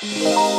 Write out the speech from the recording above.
Música